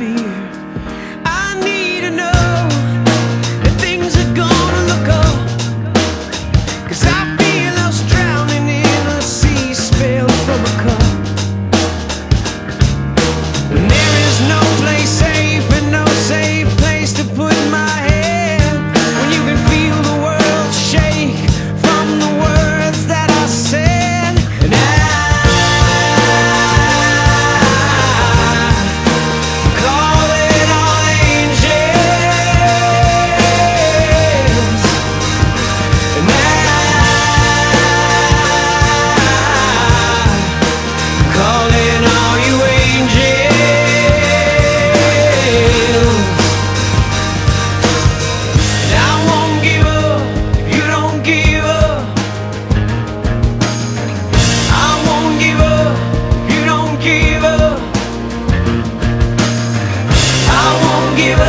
atmosphere. give up.